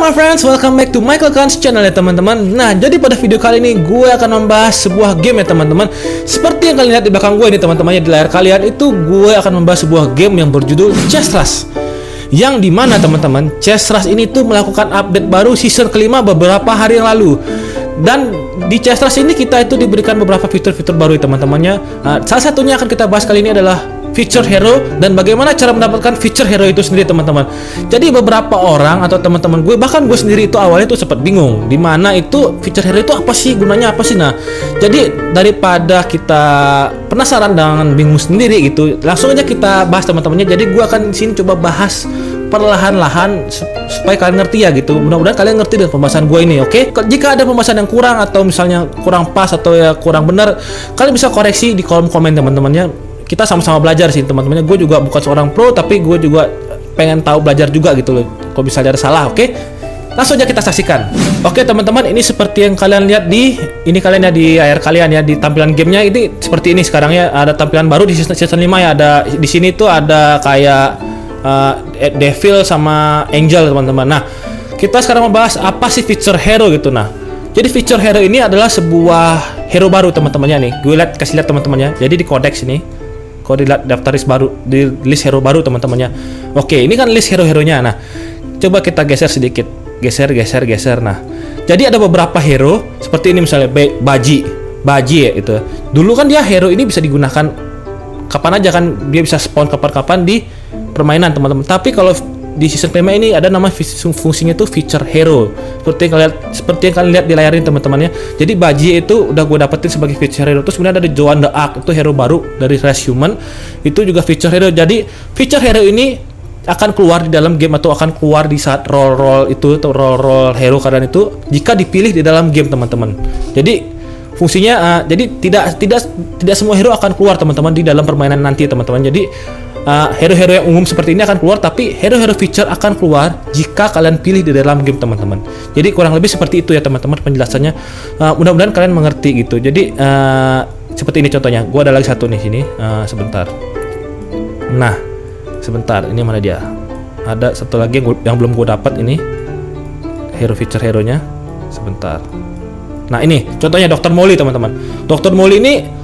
my friends, welcome back to Michael Khan's channel ya teman-teman. Nah, jadi pada video kali ini gue akan membahas sebuah game ya teman-teman. Seperti yang kalian lihat di belakang gue ini teman-teman ya Di layar kalian itu gue akan membahas sebuah game yang berjudul Chess Rush. Yang di mana teman-teman, Chess Rush ini tuh melakukan update baru season kelima beberapa hari yang lalu. Dan di Chess Rush ini kita itu diberikan beberapa fitur-fitur baru ya teman-temannya Nah, Salah satunya akan kita bahas kali ini adalah feature hero dan bagaimana cara mendapatkan feature hero itu sendiri teman-teman. Jadi beberapa orang atau teman-teman gue bahkan gue sendiri itu awalnya tuh sempat bingung di mana itu feature hero itu apa sih gunanya apa sih nah. Jadi daripada kita penasaran dengan bingung sendiri gitu, langsung aja kita bahas teman-temannya. Jadi gue akan sini coba bahas perlahan-lahan supaya kalian ngerti ya gitu. Mudah-mudahan kalian ngerti dengan pembahasan gue ini, oke? Jika ada pembahasan yang kurang atau misalnya kurang pas atau ya kurang benar, kalian bisa koreksi di kolom komen teman-temannya kita sama-sama belajar sih teman-temannya. Gue juga bukan seorang pro tapi gue juga pengen tahu belajar juga gitu loh. Kalau bisa ada salah oke? Okay? langsung aja kita saksikan. Oke okay, teman-teman ini seperti yang kalian lihat di ini kalian ya di air kalian ya di tampilan gamenya. Ini seperti ini sekarang ya ada tampilan baru di season, season 5 ya. Ada di sini tuh ada kayak uh, devil sama angel teman-teman. Nah kita sekarang membahas apa sih feature hero gitu nah. Jadi feature hero ini adalah sebuah hero baru teman-temannya nih. Gue lihat kasih lihat teman-temannya. Jadi di kodex ini kalau di daftar list baru di list hero baru teman-temannya. Oke ini kan list hero-heronya. Nah coba kita geser sedikit. Geser geser geser. Nah jadi ada beberapa hero seperti ini misalnya Baji. Baji ya itu. Dulu kan dia hero ini bisa digunakan kapan aja kan. Dia bisa spawn kapan-kapan di permainan teman-teman. Tapi kalau di season kelima ini ada nama fungsinya itu feature hero. Seperti yang kalian seperti yang kalian lihat di layar ini teman-temannya. Jadi Baji itu udah gue dapetin sebagai feature hero. Terus kemudian ada Joan the Ark itu hero baru dari Race Human. Itu juga feature hero. Jadi feature hero ini akan keluar di dalam game atau akan keluar di saat roll roll itu atau roll roll hero kalian itu jika dipilih di dalam game teman-teman. Jadi fungsinya uh, jadi tidak tidak tidak semua hero akan keluar teman-teman di dalam permainan nanti teman-teman. Jadi hero hero-hero yang umum seperti ini akan keluar tapi hero-hero feature akan keluar jika kalian pilih di dalam game teman-teman. Jadi kurang lebih seperti itu ya teman-teman penjelasannya. Uh, mudah-mudahan kalian mengerti gitu. Jadi uh, seperti ini contohnya. Gua ada lagi satu nih sini. Uh, sebentar. Nah sebentar. Ini mana dia? Ada satu lagi yang, gua, yang belum gue dapat ini. Hero feature hero nya sebentar. Nah ini. Contohnya Dr. Molly teman-teman. Dr. Molly ini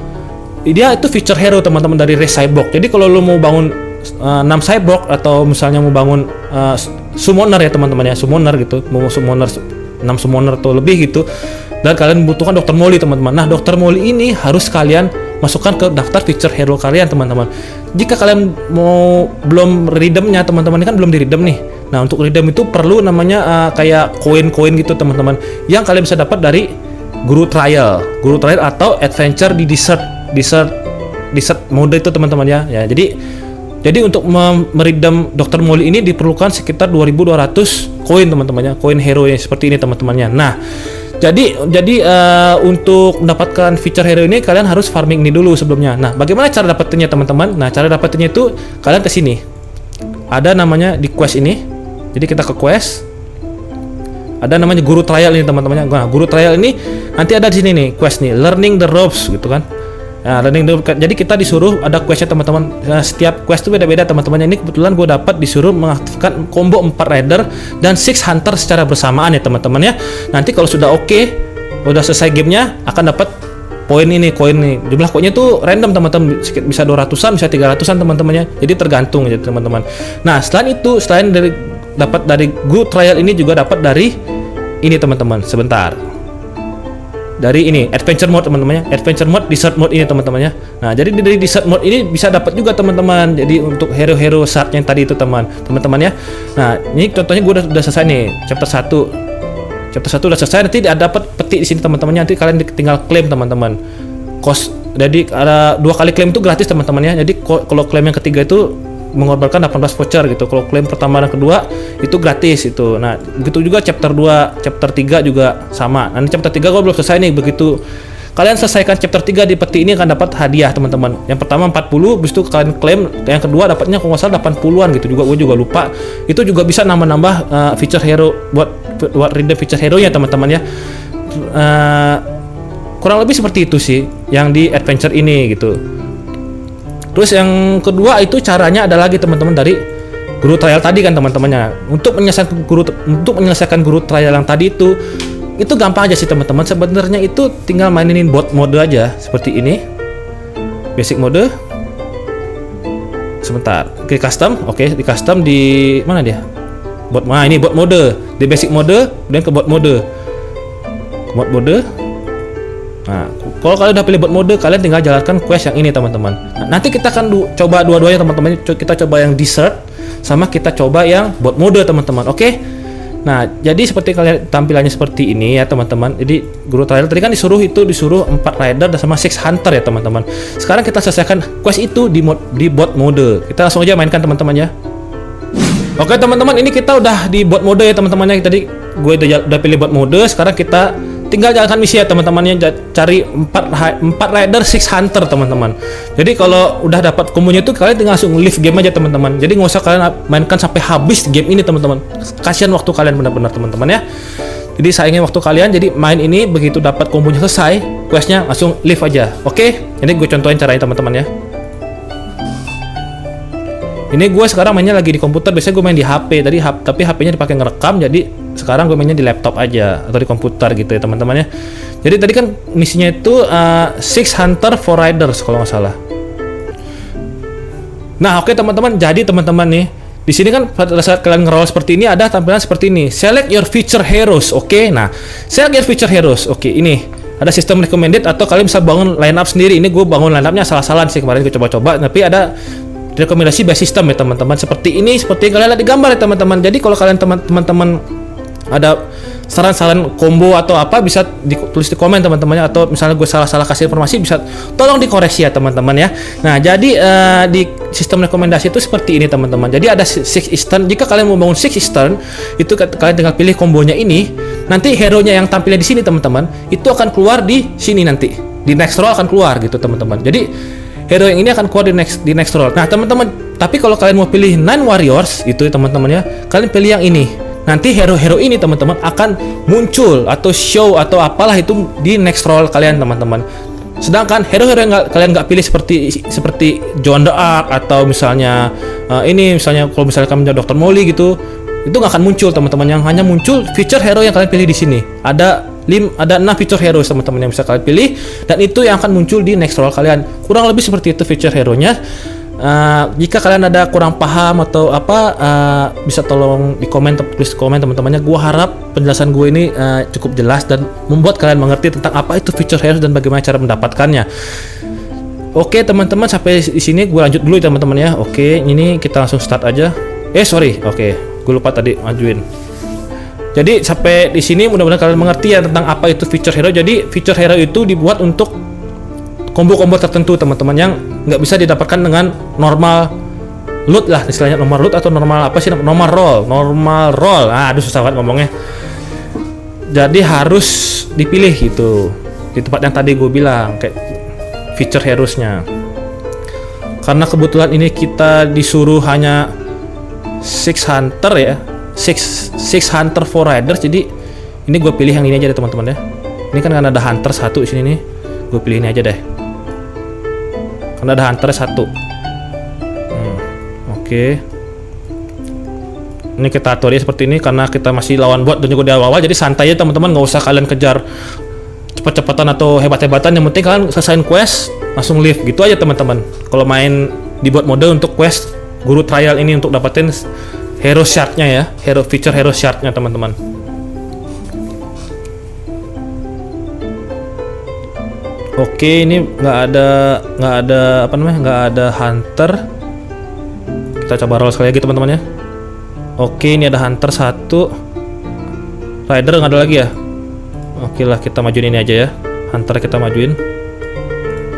dia itu feature hero teman-teman dari race cyborg. Jadi kalau lo mau bangun uh, 6 cyborg atau misalnya mau bangun uh, summoner ya teman-teman ya summoner gitu mau summoner 6 summoner atau lebih gitu dan kalian membutuhkan dokter Molly teman-teman. Nah dokter Molly ini harus kalian masukkan ke daftar feature hero kalian teman-teman. Jika kalian mau belum redeemnya teman-teman ini kan belum di redeem nih. Nah untuk redeem itu perlu namanya uh, kayak koin-koin gitu teman-teman yang kalian bisa dapat dari guru trial guru trial atau adventure di desert desert desert mode itu teman-teman ya. Ya, jadi jadi untuk meridam Dr. Molly ini diperlukan sekitar 2200 koin teman-temannya, koin hero yang seperti ini teman-temannya. Nah, jadi jadi uh, untuk mendapatkan feature hero ini kalian harus farming ini dulu sebelumnya. Nah, bagaimana cara dapetinnya teman-teman? Nah, cara dapetinnya itu kalian ke sini. Ada namanya di quest ini. Jadi kita ke quest. Ada namanya guru trial ini teman-temannya. Nah, guru trial ini nanti ada di sini nih quest nih, learning the ropes gitu kan. Nah, learning jadi kita disuruh ada questnya teman-teman. Nah, setiap quest itu beda-beda teman-teman. Ini kebetulan gue dapat disuruh mengaktifkan combo 4 rider dan 6 hunter secara bersamaan ya teman-teman ya. Nanti kalau sudah oke, okay, udah selesai gamenya akan dapat poin ini, koin ini. Jumlah koinnya tuh random teman-teman, bisa 200-an, bisa 300-an teman-temannya. Jadi tergantung ya teman-teman. Nah, selain itu, selain dari dapat dari good trial ini juga dapat dari ini teman-teman. Sebentar dari ini adventure mode teman-temannya. Adventure mode desert mode ini teman-temannya. Nah jadi dari desert mode ini bisa dapat juga teman-teman. Jadi untuk hero-hero saat yang tadi itu teman teman-teman ya nah ini contohnya gue udah, udah selesai nih chapter 1 chapter 1 udah selesai nanti ada dapat peti di sini teman-temannya. Nanti kalian tinggal klaim teman-teman. Cost jadi ada dua kali klaim itu gratis teman-temannya. Jadi kalau klaim yang ketiga itu mengorbankan 18 voucher gitu. Kalau klaim pertama dan kedua itu gratis itu. Nah, begitu juga chapter 2, chapter 3 juga sama. Nanti chapter 3 gue belum selesai nih begitu kalian selesaikan chapter 3 di peti ini akan dapat hadiah teman-teman yang pertama 40 habis itu kalian klaim yang kedua dapatnya kalau nggak salah 80-an gitu juga gue juga lupa itu juga bisa nambah-nambah uh, feature hero buat buat redeem feature hero nya teman-teman ya uh, kurang lebih seperti itu sih yang di adventure ini gitu Terus yang kedua itu caranya ada lagi teman-teman dari guru trial tadi kan teman-temannya. Untuk menyelesaikan guru untuk menyelesaikan guru trial yang tadi itu itu gampang aja sih teman-teman. Sebenarnya itu tinggal mainin bot mode aja seperti ini. Basic mode. Sebentar oke custom oke di custom di mana dia? Bot nah ini bot mode. Di basic mode dan ke bot mode. Bot mode nah kalau kalian udah pilih bot mode kalian tinggal jalankan quest yang ini teman-teman nah, nanti kita akan coba dua-duanya teman-teman kita coba yang dessert sama kita coba yang bot mode teman-teman oke Nah, jadi seperti kalian tampilannya seperti ini ya teman-teman. Jadi guru trial tadi kan disuruh itu disuruh 4 rider dan sama 6 hunter ya teman-teman. Sekarang kita selesaikan quest itu di mod di bot mode. Kita langsung aja mainkan teman-teman ya. Oke teman-teman, ini kita udah di bot mode ya teman-teman ya. Tadi gue udah, udah pilih bot mode, sekarang kita tinggal jalankan misi ya teman-temannya. Cari 4 4 rider 6 hunter teman-teman. Jadi kalau udah dapat kombonya itu kalian tinggal langsung leave game aja teman-teman. Jadi nggak usah kalian mainkan sampai habis game ini teman-teman. Kasihan waktu kalian benar-benar teman-teman ya. Jadi sayangnya waktu kalian jadi main ini begitu dapat kombonya selesai questnya langsung leave aja. Oke? Ini gue contohin caranya teman-teman ya. Ini gue sekarang mainnya lagi di komputer biasanya gue main di HP tadi tapi HP-nya dipakai ngerekam jadi sekarang gue mainnya di laptop aja atau di komputer gitu ya teman-teman ya jadi tadi kan misinya itu uh, six hunter for riders kalau nggak salah. Nah oke okay, teman-teman jadi teman-teman nih di sini kan pada saat kalian ngeroll seperti ini ada tampilan seperti ini. Select your feature heroes oke? Okay? nah select your feature heroes oke okay, ini. Ada sistem recommended atau kalian bisa bangun line up sendiri. Ini gue bangun line upnya salah-salah sih kemarin gue coba-coba tapi ada rekomendasi base system ya teman-teman. Seperti ini seperti yang kalian lihat di gambar ya teman-teman. Jadi kalau kalian teman-teman ada saran-saran combo atau apa bisa ditulis di komen teman-temannya. Atau misalnya gue salah-salah kasih informasi bisa tolong dikoreksi ya teman-teman ya. Nah jadi uh, di sistem rekomendasi itu seperti ini teman-teman. Jadi ada six eastern. Jika kalian mau bangun six eastern itu kalian tinggal pilih kombonya ini. Nanti hero nya yang tampilnya di sini teman-teman itu akan keluar di sini nanti. Di next roll akan keluar gitu teman-teman. Jadi hero yang ini akan keluar di next di next roll. Nah teman-teman tapi kalau kalian mau pilih nine warriors itu teman-teman ya kalian pilih yang ini nanti hero-hero ini teman-teman akan muncul atau show atau apalah itu di next roll kalian teman-teman. Sedangkan hero-hero yang gak, kalian nggak pilih seperti seperti John the Ark atau misalnya uh, ini misalnya kalau misalnya kalian menjadi Dr. Molly gitu itu nggak akan muncul teman-teman. Yang hanya muncul feature hero yang kalian pilih di sini. Ada lim ada enam feature hero teman-teman yang bisa kalian pilih dan itu yang akan muncul di next roll kalian. Kurang lebih seperti itu feature hero nya Uh, jika kalian ada kurang paham atau apa uh, bisa tolong di komen tulis komen teman-temannya. Gue harap penjelasan gue ini uh, cukup jelas dan membuat kalian mengerti tentang apa itu feature heroes dan bagaimana cara mendapatkannya. Oke teman-teman sampai di sini gue lanjut dulu ya teman-teman ya oke ini kita langsung start aja. Eh sorry. Oke gue lupa tadi majuin. Jadi sampai di sini mudah-mudahan kalian mengerti ya tentang apa itu feature hero. Jadi feature hero itu dibuat untuk combo-combo tertentu teman-teman yang nggak bisa didapatkan dengan normal loot lah istilahnya normal loot atau normal apa sih? Normal roll normal roll. Ah aduh susah banget ngomongnya. Jadi harus dipilih gitu di tempat yang tadi gue bilang kayak feature harusnya karena kebetulan ini kita disuruh hanya six hunter ya six six hunter for riders. Jadi ini gue pilih yang ini aja deh teman-teman ya. Ini kan ada hunter satu di sini nih gue pilih ini aja deh karena ada hunter satu. Hmm, oke. Okay. ini kita atur ya seperti ini karena kita masih lawan bot dan juga di awal-awal jadi santai ya teman-teman. Nggak usah kalian kejar cepat-cepatan atau hebat-hebatan. Yang penting kalian selesaiin quest langsung leave gitu aja teman-teman. Kalau main di bot mode untuk quest guru trial ini untuk dapetin hero shardnya ya. Hero feature hero shardnya teman-teman Oke, ini nggak ada nggak ada apa namanya nggak ada hunter. Kita coba roll sekali lagi teman-teman ya. Oke, ini ada hunter satu. Rider nggak ada lagi ya? Oke lah, kita majuin ini aja ya. Hunter kita majuin.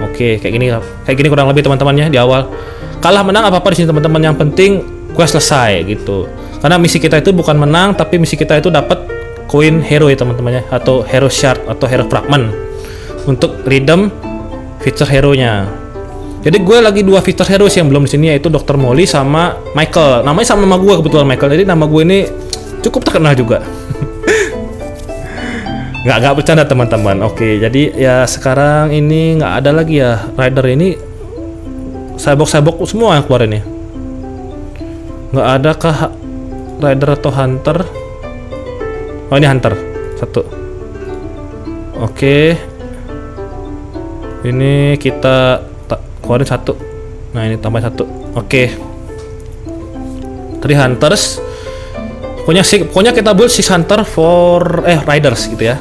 Oke, kayak gini kayak gini kurang lebih teman-temannya di awal. Kalah menang apa apa di sini teman-teman. Yang penting quest selesai gitu. Karena misi kita itu bukan menang, tapi misi kita itu dapat koin hero ya teman-temannya atau hero shard atau hero fragment untuk redeem feature hero-nya. Jadi gue lagi dua feature hero yang belum di sini yaitu Dr. Molly sama Michael. Namanya sama nama gue kebetulan Michael. Jadi nama gue ini cukup terkenal juga. nggak nggak bercanda teman-teman. Oke, jadi ya sekarang ini nggak ada lagi ya rider ini sabok-sabok semua yang keluar ini. nggak ada kah rider atau hunter oh ini hunter satu oke ini kita keluarin satu nah ini tambah satu oke tadi hunters pokoknya sih pokoknya kita build six hunter for eh riders gitu ya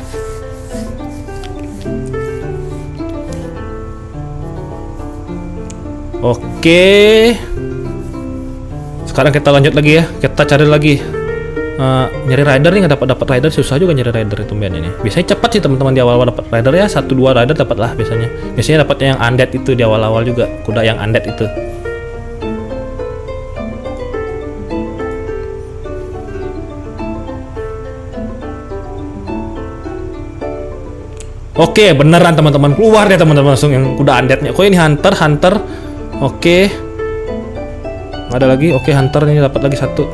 Oke. Sekarang kita lanjut lagi ya. Kita cari lagi. Uh, nyari rider nih nggak dapat dapat rider susah juga nyari rider itu mbak ini. Biasanya cepat sih teman-teman di awal-awal dapat rider ya satu dua rider dapat lah biasanya. Biasanya dapatnya yang undead itu di awal-awal juga kuda yang undead itu. Oke, beneran teman-teman keluar ya teman-teman langsung yang kuda undeadnya. Kok ini hunter, hunter, Oke. Ada lagi. Oke, hunter ini dapat lagi satu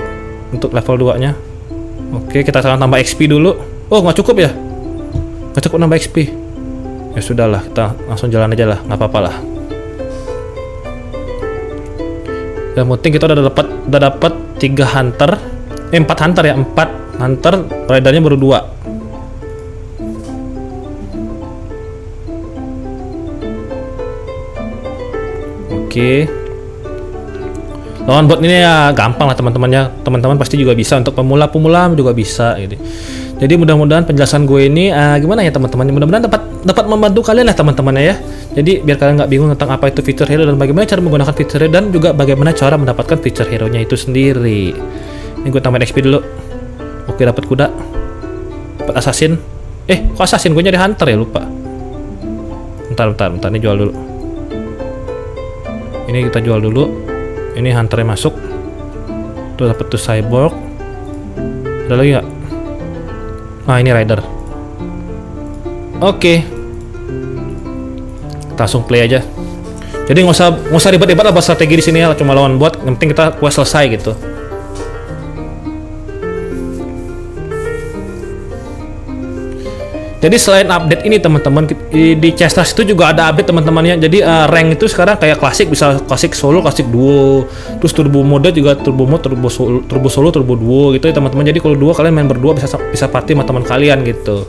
untuk level 2-nya. Oke, kita sekarang tambah XP dulu. Oh, nggak cukup ya? Nggak cukup nambah XP. Ya sudahlah, kita langsung jalan aja lah, nggak apa-apa lah. Yang penting kita udah dapat udah dapat tiga hunter, eh empat hunter ya, empat hunter, ridernya baru dua. Oke. Lawan bot ini ya gampang lah teman-temannya. Teman-teman pasti juga bisa untuk pemula-pemula juga bisa gitu. Jadi mudah-mudahan penjelasan gue ini uh, gimana ya teman-teman? Mudah-mudahan dapat dapat membantu kalian lah teman-teman ya. Jadi biar kalian nggak bingung tentang apa itu fitur hero dan bagaimana cara menggunakan fitur hero dan juga bagaimana cara mendapatkan fitur hero-nya itu sendiri. Ini gue tambahin XP dulu. Oke dapat kuda. Dapat assassin. Eh, kok assassin? Gue nyari hunter ya lupa. Bentar, bentar, bentar. Ini jual dulu ini kita jual dulu ini hunternya masuk. Tuh dapat tuh cyborg. Ada lagi nggak? Ah ini rider. Oke. Okay. kita langsung play aja. Jadi nggak usah nggak usah ribet-ribet apa strategi di sini ya. Cuma lawan bot yang penting kita quest selesai gitu Jadi selain update ini teman-teman di Chestas itu juga ada update teman-temannya. Jadi uh, rank itu sekarang kayak klasik bisa klasik solo, klasik duo, terus turbo mode juga turbo mode, turbo solo, turbo solo, turbo duo gitu ya teman-teman. Jadi kalau duo kalian main berdua bisa bisa party sama teman kalian gitu.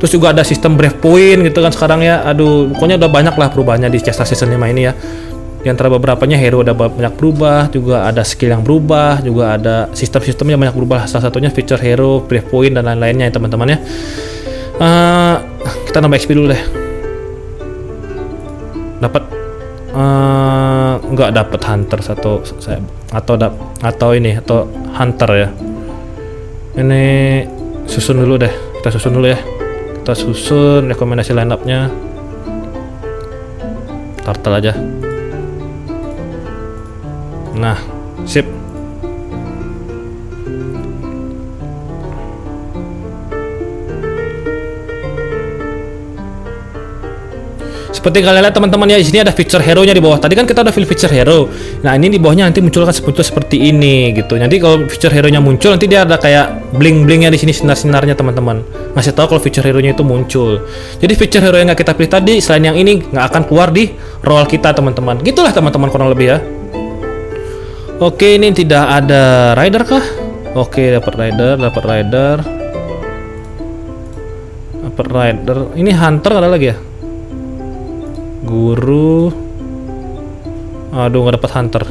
Terus juga ada sistem brave point gitu kan sekarang ya. Aduh, pokoknya udah banyak lah perubahannya di Chestas season 5 ini ya. Di antara beberapanya hero udah banyak berubah, juga ada skill yang berubah, juga ada sistem-sistem yang banyak berubah. Salah satunya feature hero, brave point dan lain-lainnya ya teman-teman ya. Uh, kita nambah XP dulu deh. Dapat uh, nggak dapat hunter satu saya atau dap, atau ini atau hunter ya. Ini susun dulu deh. Kita susun dulu ya. Kita susun rekomendasi line up-nya. Turtle aja. Nah, sip. Seperti kalian lihat teman-teman ya di sini ada feature hero-nya di bawah. Tadi kan kita udah fill feature hero. Nah, ini di bawahnya nanti muncul kan muncul seperti ini gitu. Nanti kalau feature hero-nya muncul nanti dia ada kayak bling-blingnya di sini sinar-sinarnya teman-teman. Ngasih tahu kalau feature hero-nya itu muncul. Jadi feature hero yang nggak kita pilih tadi selain yang ini nggak akan keluar di roll kita teman-teman. Gitulah teman-teman kurang lebih ya. Oke, ini tidak ada rider kah? Oke, dapat rider, dapat rider. Dapat rider. Ini hunter ada lagi ya? Guru. Aduh nggak dapat hunter.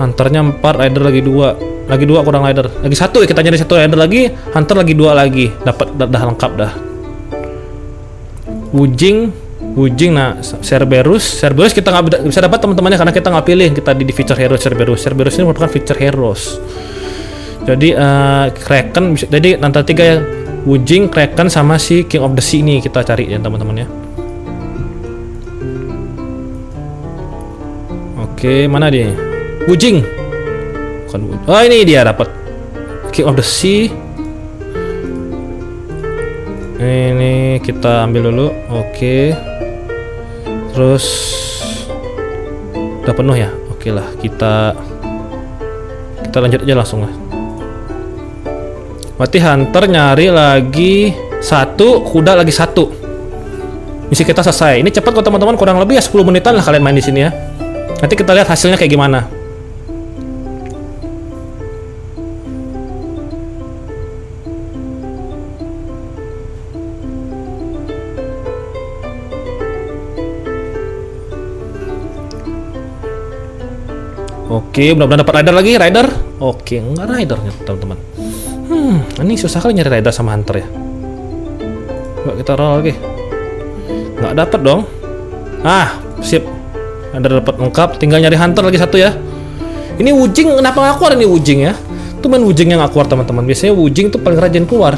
Hunternya 4 rider lagi dua. Lagi dua kurang rider. Lagi satu ya kita nyari satu rider lagi hunter lagi dua lagi. Dapat dah, dah lengkap dah. Wujing Wujing. Nah Cerberus Cerberus kita nggak bisa dapat teman-temannya karena kita nggak pilih. Kita di, di feature hero Cerberus. Cerberus ini merupakan feature heroes. Jadi uh, Kraken bisa jadi nanti tiga ya. Wujing Kraken sama si King of the Sea ini kita cari ya teman-teman ya Oke, mana dia? Wujing. Bukan Wujing. Oh, ini dia dapat. King of the Sea. Ini kita ambil dulu. Oke. Terus udah penuh ya? Oke lah, kita kita lanjut aja langsung lah. Berarti hunter nyari lagi satu, kuda lagi satu. Misi kita selesai. Ini cepat kok teman-teman, kurang lebih ya 10 menitan lah kalian main di sini ya. Nanti kita lihat hasilnya kayak gimana. Oke, mudah-mudahan dapat rider lagi, rider. Oke, enggak rider teman-teman. Hmm, ini susah kali nyari rider sama hunter ya. Coba kita roll lagi. Enggak dapat dong. Ah, sip. Ada dapat lengkap, tinggal nyari hunter lagi satu ya. Ini Wujing, kenapa nggak keluar ini Wujing ya? Itu main Wujing yang nggak keluar teman-teman. Biasanya Wujing tuh paling rajin keluar.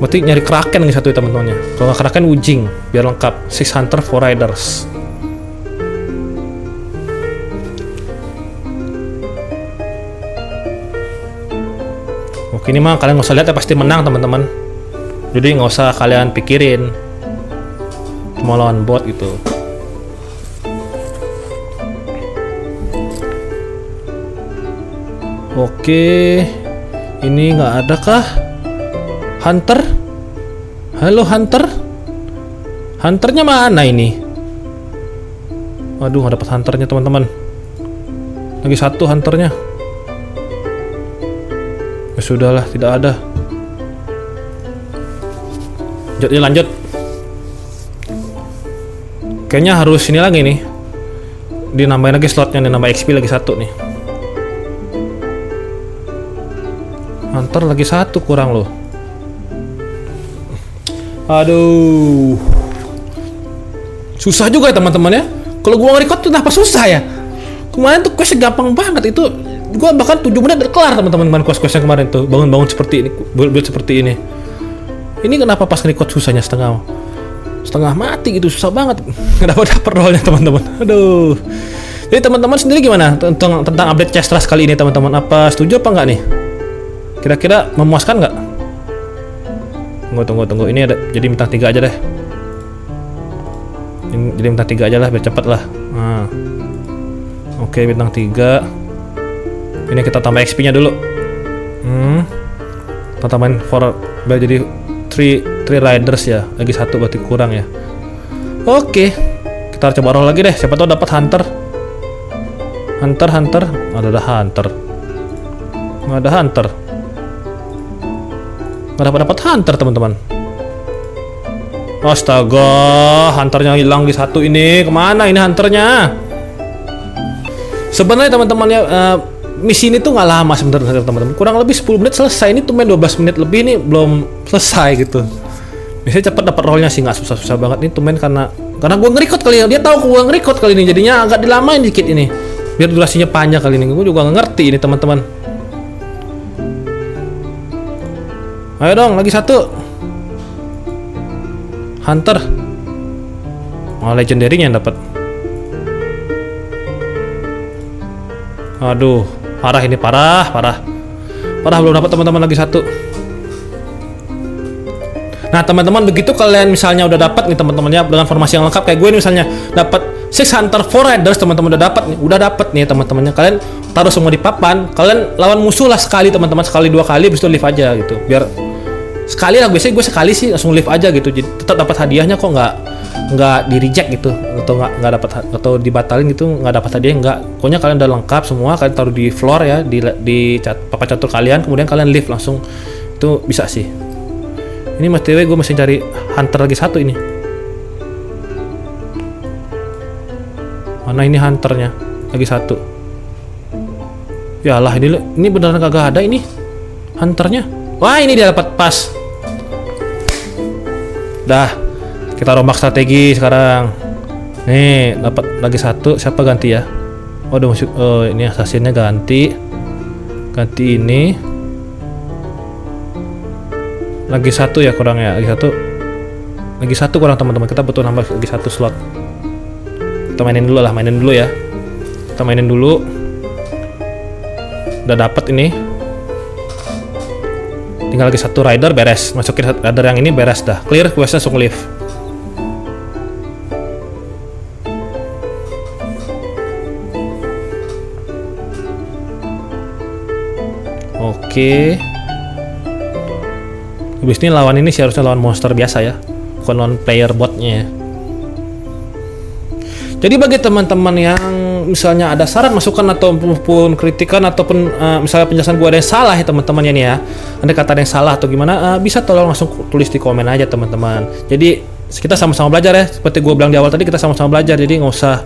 Berarti nyari Kraken nih satu ya teman-temannya. Kalau nggak Kraken Wujing, biar lengkap. Six Hunter, Four Riders. Oke ini mah kalian nggak usah lihat ya pasti menang teman-teman. Jadi nggak usah kalian pikirin. Cuma lawan bot gitu. Oke, ini nggak ada kah? Hunter? Halo Hunter? Hunternya mana ini? Waduh, nggak dapat hunternya teman-teman. Lagi satu hunternya. Ya sudahlah, tidak ada. Lanjut, ya lanjut. Kayaknya harus ini lagi nih. Dinambahin lagi slotnya, nih, nambah XP lagi satu nih. Hunter lagi satu kurang loh. Aduh. Susah juga ya teman-teman ya. Kalau gua nge-record tuh kenapa susah ya? Kemarin tuh quest gampang banget itu. Gua bahkan 7 menit udah kelar teman-teman quest-quest yang kemarin tuh. Bangun-bangun seperti ini, build seperti ini. Ini kenapa pas nge-record susahnya setengah setengah mati gitu susah banget. Dapat dapat rollnya teman-teman? Aduh. Jadi teman-teman sendiri gimana tentang tentang update chest rush kali ini teman-teman? Apa setuju apa enggak nih? Kira-kira memuaskan nggak tunggu tunggu tunggu. Ini ada jadi bintang tiga aja deh. Jadi bintang tiga aja lah biar cepat lah. Nah. oke bintang tiga. Ini kita tambah XP nya dulu. Hmm. Kita tambahin for biar jadi three three riders ya. Lagi satu berarti kurang ya. Oke kita coba roll lagi deh. Siapa tahu dapat hunter. Hunter hunter. Ada ada hunter. Nggak ada hunter. Nggak dapat dapat hunter teman-teman. Astaga hunternya hilang di satu ini. Ke mana ini hunternya? Sebenarnya teman-teman ya uh, misi ini tuh nggak lama sebenarnya teman-teman. Kurang lebih 10 menit selesai. Ini tuh main 12 menit lebih ini belum selesai gitu. Biasanya cepet dapat rollnya sih nggak susah-susah banget. Ini tuh main karena karena gue ngerikot kali ya. Dia tahu gue ngerikot kali ini jadinya agak dilamain dikit ini. Biar durasinya panjang kali ini. Gue juga nggak ngerti ini teman-teman. Ayo dong lagi satu. Hunter. Oh legendary yang dapat aduh parah ini parah parah. Parah belum dapat teman-teman lagi satu. Nah teman-teman begitu kalian misalnya udah dapat nih teman-teman ya dengan formasi yang lengkap kayak gue nih misalnya dapat six hunter four riders teman-teman udah dapat nih udah dapat nih teman-temannya. Kalian taruh semua di papan kalian lawan musuh lah sekali teman-teman sekali dua kali habis itu live aja gitu biar sekali lah biasanya gue sekali sih langsung live aja gitu jadi tetap dapat hadiahnya kok nggak nggak di reject gitu atau nggak nggak dapat atau dibatalin gitu nggak dapat hadiah nggak. Pokoknya kalian udah lengkap semua kalian taruh di floor ya di di cat, papan catur kalian kemudian kalian live langsung. Itu bisa sih. Ini mas TW gue masih cari hunter lagi satu ini. Mana ini hunternya? Lagi satu. Ya lah ini ini beneran kagak ada ini hunternya. Wah ini dia dapat pas. Dah kita rombak strategi sekarang. Nih dapat lagi satu. Siapa ganti ya? Waduh maksud oh ini asasinnya ganti. Ganti ini. Lagi satu ya kurang ya lagi satu. Lagi satu kurang teman-teman. Kita butuh nambah lagi satu slot. Kita mainin dulu lah mainin dulu ya. Kita mainin dulu. Udah dapat ini. Tinggal lagi satu rider beres. Masukin rider yang ini beres dah. Clear questnya langsung live Oke. Habis ini lawan ini sih harusnya lawan monster biasa ya, bukan lawan player botnya ya. Jadi bagi teman-teman yang misalnya ada saran, masukan ataupun kritikan ataupun uh, misalnya penjelasan gue ada yang salah ya teman-teman ya nih ya, ada kata yang salah atau gimana, uh, bisa tolong langsung tulis di komen aja teman-teman. Jadi kita sama-sama belajar ya, seperti gue bilang di awal tadi kita sama-sama belajar, jadi nggak usah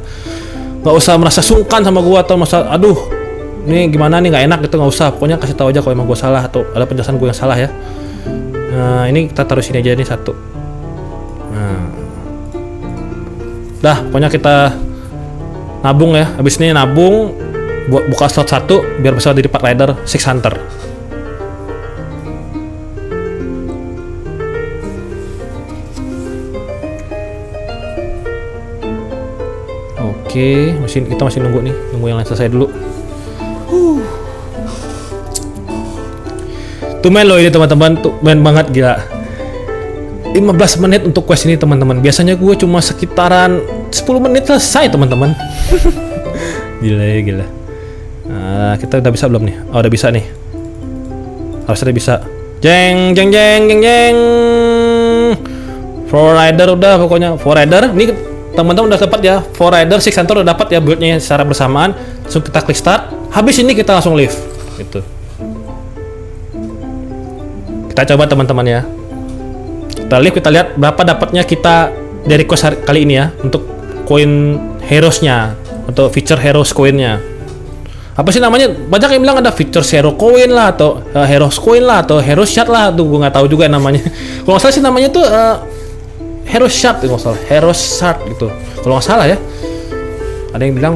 nggak usah merasa sungkan sama gua atau masa aduh ini gimana nih? Nggak enak gitu nggak usah. Pokoknya kasih tahu aja kalau emang gua salah atau ada penjelasan gua yang salah ya. Nah ini kita taruh sini aja nih satu. Nah. Dah pokoknya kita nabung ya. Habis ini nabung buat buka slot satu biar bisa jadi part rider six hunter. Oke, masih kita masih nunggu nih, nunggu yang lain selesai dulu. Tuh main loh ini teman-teman, tuh main banget gila. 15 menit untuk quest ini teman-teman. Biasanya gue cuma sekitaran 10 menit selesai teman-teman. gila ya gila. Nah, kita udah bisa belum nih? Oh udah bisa nih. Harusnya udah bisa. Jeng jeng jeng jeng jeng. Four rider udah pokoknya four rider. Ini teman-teman udah dapat ya. Four rider six center udah dapat ya buildnya secara bersamaan. Langsung kita klik start. Habis ini kita langsung live. Gitu. Kita coba teman-teman ya. Kita lihat kita lihat berapa dapatnya kita dari quest kali ini ya untuk koin heroesnya atau feature heroes koinnya. Apa sih namanya? Banyak yang bilang ada feature hero coin lah atau uh, heroes coin lah atau hero shot lah. Tuh gue nggak tahu juga namanya. Kalau nggak salah sih namanya tuh uh, hero shot nggak salah hero shot gitu. Kalau nggak salah ya. Ada yang bilang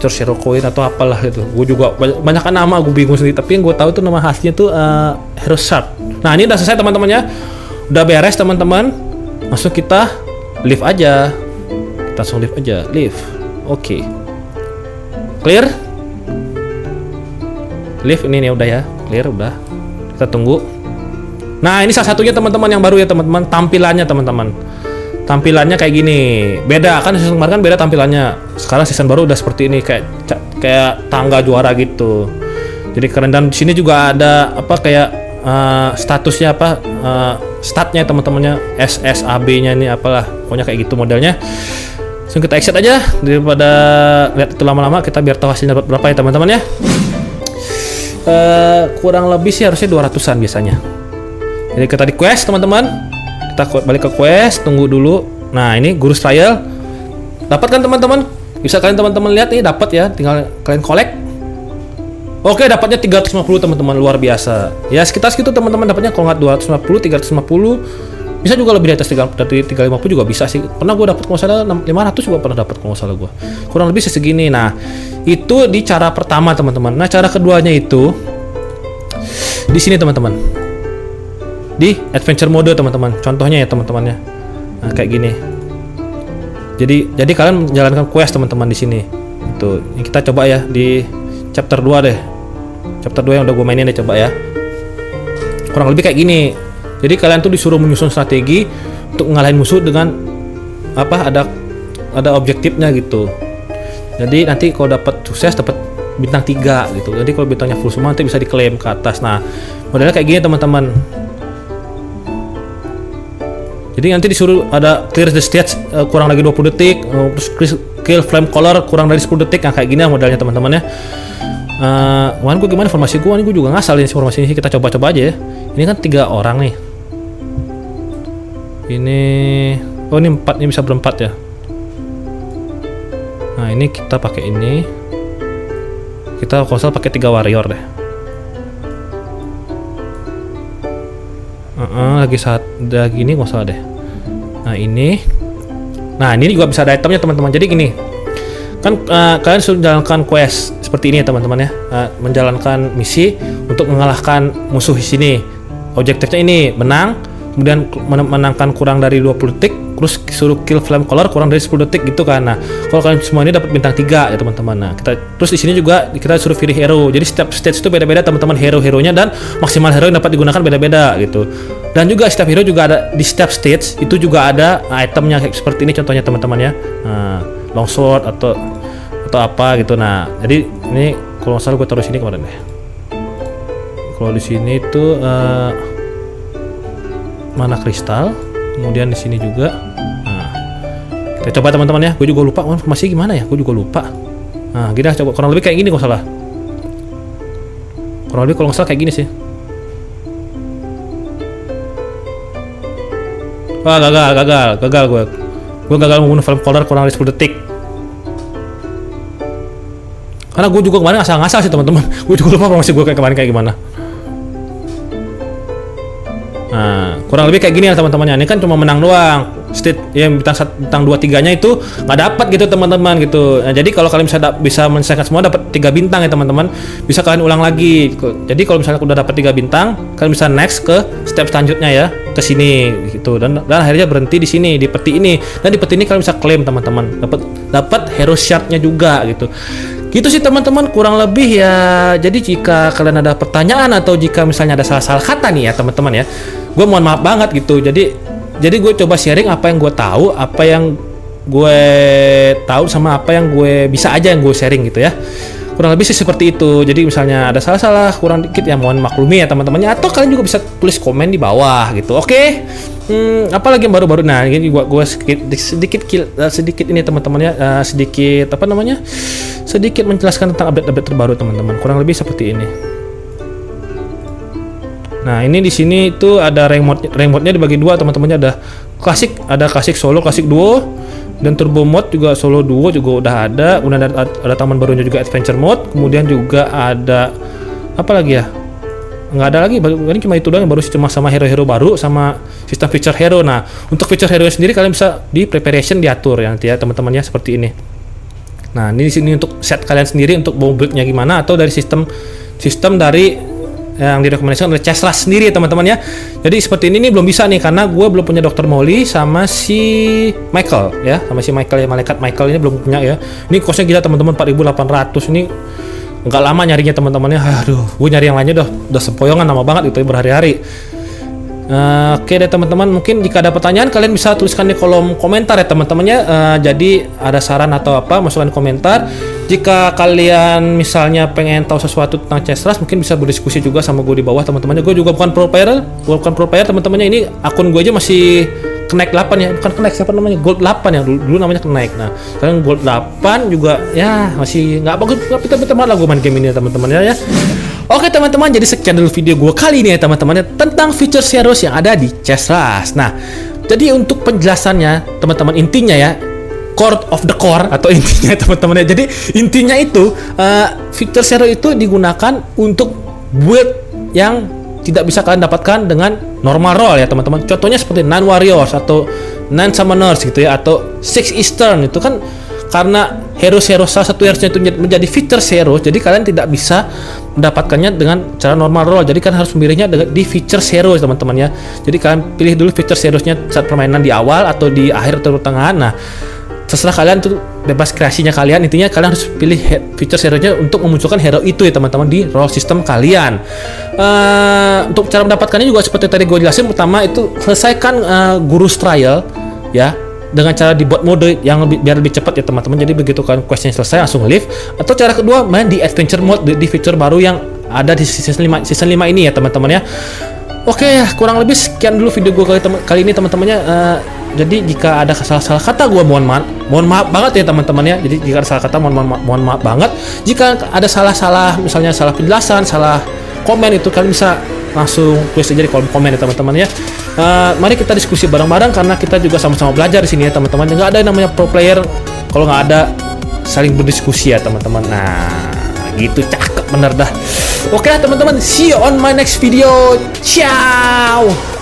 eh, feature hero coin atau apalah gitu. Gue juga banyak kan nama gue bingung sendiri. Tapi yang gue tahu tuh nama khasnya tuh uh, hero shot nah ini udah selesai teman-temannya udah beres teman-teman. Langsung kita live aja. Kita langsung live aja. Live. Oke. Okay. clear? Live ini nih udah ya. Clear udah. Kita tunggu. Nah ini salah satunya teman-teman yang baru ya teman-teman. Tampilannya teman-teman tampilannya kayak gini. Beda kan season kemarin kan beda tampilannya. Sekarang season baru udah seperti ini kayak kayak tangga juara gitu. Jadi keren. Dan di sini juga ada apa kayak uh, statusnya apa uh, statnya teman-temannya SSAB-nya ini apalah pokoknya kayak gitu modelnya. Langsung kita exit aja. Daripada lihat itu lama-lama kita biar tahu hasilnya berapa ya teman-teman ya. Uh, kurang lebih sih harusnya 200an biasanya. Jadi kita di quest teman-teman kita balik ke quest tunggu dulu nah ini guru trial dapat kan teman-teman bisa kalian teman-teman lihat nih dapat ya tinggal kalian collect Oke, dapatnya 350 teman-teman luar biasa. Ya sekitar segitu teman-teman dapatnya kalau nggak 250, 350 bisa juga lebih dari atas 3, dari 350 juga bisa sih. Pernah gue dapat kalau salah 500 juga pernah dapat kalau salah gue. Kurang lebih segini. Nah, itu di cara pertama teman-teman. Nah, cara keduanya itu di sini teman-teman. Di adventure mode teman-teman. Contohnya ya teman-temannya. Nah, kayak gini. Jadi jadi kalian menjalankan quest teman-teman di sini. Itu. Kita coba ya di chapter 2 deh chapter 2 yang udah gue mainin deh coba ya kurang lebih kayak gini jadi kalian tuh disuruh menyusun strategi untuk ngalahin musuh dengan apa ada ada objektifnya gitu jadi nanti kalau dapat sukses dapat bintang 3 gitu jadi kalau bintangnya full semua nanti bisa diklaim ke atas nah modelnya kayak gini teman-teman jadi nanti disuruh ada clear the stage uh, kurang lagi 20 detik uh, terus kill flame color kurang dari 10 detik. Nah kayak gini modelnya teman-teman ya. Uh, wan gue gimana? Informasi gue ini gue juga ngasal ini informasi ini. Kita coba-coba aja ya. Ini kan tiga orang nih. Ini oh ini empat ini bisa berempat ya. Nah ini kita pakai ini. Kita konsol pakai tiga warrior deh uh -uh, lagi saat udah gini nggak salah deh. Nah ini nah ini juga bisa ada itemnya teman-teman. Jadi gini kan uh, kalian sudah menjalankan quest seperti ini ya teman-teman ya. Uh, menjalankan misi untuk mengalahkan musuh di sini. Objektifnya ini menang kemudian menangkan kurang dari 20 detik terus suruh kill flame color kurang dari 10 detik gitu kan. Nah kalau kalian semua ini dapat bintang 3 ya teman-teman. Nah kita terus di sini juga kita suruh pilih hero. Jadi setiap stage itu beda-beda teman-teman hero-heronya dan maksimal hero yang dapat digunakan beda-beda gitu. Dan juga setiap hero juga ada di setiap stage itu juga ada itemnya seperti ini contohnya teman-teman ya. Nah, longsword atau atau apa gitu. Nah jadi ini kalau nggak salah gue taruh sini kemarin deh. Kalau di sini itu uh, mana kristal kemudian di sini juga kita coba teman-teman ya. Gue juga lupa. Oh, informasi gimana ya? Gue juga lupa. Nah kita coba. Kurang lebih kayak gini kalau salah. Kurang lebih kalau salah kayak gini sih. Wah gagal, gagal, gagal gue. Gue gagal membunuh film color kurang dari 10 detik. karena gue juga kemarin ngasal-ngasal sih teman-teman. Gue juga lupa promosi gue kayak kemarin kayak gimana. Nah, kurang lebih kayak gini ya. Teman-temannya. Ini kan cuma menang doang. State ya bintang bintang dua tiganya itu nggak dapat gitu teman-teman gitu. Nah, jadi kalau kalian bisa da- bisa menyelesaikan semua dapat tiga bintang ya teman-teman, bisa kalian ulang lagi. Jadi kalau misalnya udah dapat tiga bintang, kalian bisa next ke step selanjutnya ya ke sini gitu. Dan dan akhirnya berhenti di sini di peti ini. Dan di peti ini kalian bisa klaim teman-teman dapat dapat hero shardnya juga gitu. Gitu sih teman-teman kurang lebih ya. Jadi jika kalian ada pertanyaan atau jika misalnya ada salah-salah kata nih ya teman-teman ya gue mohon maaf banget gitu. Jadi jadi gue coba sharing apa yang gue tahu apa yang gue tahu sama apa yang gue bisa aja yang gue sharing gitu ya. Kurang lebih sih seperti itu. Jadi misalnya ada salah-salah kurang dikit ya mohon maklumi ya teman-temannya. Atau kalian juga bisa tulis komen di bawah gitu oke? Hmm, apalagi yang baru-baru? Nah ini gua gua sedikit sedikit eh, sedikit ini teman-temannya eh, sedikit apa namanya? Sedikit menjelaskan tentang update-update terbaru teman-teman. Kurang lebih seperti ini Nah ini di sini itu ada rank mode-nya dibagi dua teman-temannya ada klasik ada klasik solo klasik duo dan turbo mode juga solo duo juga udah ada kemudian ada, ada taman barunya juga adventure mode kemudian juga ada apa lagi ya? Nggak ada lagi ini cuma itu doang yang baru cuma sama hero-hero baru sama sistem feature hero. Nah untuk feature hero sendiri kalian bisa di preparation diatur ya nanti ya teman-temannya seperti ini. Nah, ini di sini untuk set kalian sendiri untuk build-nya gimana atau dari sistem sistem dari yang direkomendasikan oleh Cheslas sendiri teman-teman ya. Jadi seperti ini nih belum bisa nih karena gue belum punya Dr. Molly sama si Michael ya, sama si Michael ya malaikat Michael ini belum punya ya. Ini costnya gila teman-teman 4.800 ini nggak lama nyarinya teman-temannya. Aduh, gue nyari yang lainnya udah udah sempoyongan lama banget itu ya, berhari-hari. Eh, Oke deh teman-teman, mungkin jika ada pertanyaan kalian bisa tuliskan di kolom komentar ya teman-temannya. Eh, jadi ada saran atau apa masukkan komentar. Jika kalian misalnya pengen tahu sesuatu tentang Chessras, mungkin bisa berdiskusi juga sama gue di bawah teman-temannya. Gue juga bukan pro player, gue bukan pro player teman-temannya. Ini akun gue aja masih kenaik 8 ya, bukan kenaik siapa namanya gold 8 ya dulu, dulu namanya kenaik. Nah sekarang gold 8 juga ya masih nggak bagus, nggak pintar-pintar banget lah gue main game ini ya teman-teman ya. Oke teman-teman, jadi sekian dulu video gue kali ini ya teman-teman tentang feature heroes yang ada di Chessras. Nah, jadi untuk penjelasannya teman-teman intinya ya, core of the core atau intinya teman-teman ya. Jadi intinya itu uh, feature hero itu digunakan untuk build yang tidak bisa kalian dapatkan dengan normal role ya teman-teman. Contohnya seperti Nine Warriors atau Nine Summoners gitu ya atau Six Eastern itu kan karena hero-hero salah satu hero itu menjadi feature hero jadi kalian tidak bisa mendapatkannya dengan cara normal role jadi kan harus memilihnya di feature hero teman-teman ya jadi kalian pilih dulu feature hero-nya saat permainan di awal atau di akhir atau pertengahan nah terserah kalian tuh bebas kreasinya kalian intinya kalian harus pilih feature hero-nya untuk memunculkan hero itu ya teman-teman di role system kalian. Eh, untuk cara mendapatkannya juga seperti tadi gue jelasin pertama itu selesaikan eh, gurus trial ya dengan cara di bot mode yang lebih biar lebih cepat ya teman-teman. Jadi begitu kalian questnya selesai langsung leave atau cara kedua main di adventure mode di, di fitur baru yang ada di season 5 season 5 ini ya teman-teman ya. Oke ya kurang lebih sekian dulu video gue kali, kali ini teman-temannya. Eh, jadi jika ada salah-salah kata gue mohon maaf. Mohon maaf banget ya teman-teman ya jadi jika ada salah kata mohon, mohon, mohon maaf banget. Jika ada salah-salah misalnya salah penjelasan salah komen itu kalian bisa langsung tulis aja di kolom komen ya teman-teman ya. Eh, mari kita diskusi bareng-bareng karena kita juga sama-sama belajar di sini ya teman-teman. Nggak ada yang namanya pro player. Kalau nggak ada saling berdiskusi ya teman-teman. Nah gitu. Cakep bener dah. Oke lah teman-teman. See you on my next video. Ciao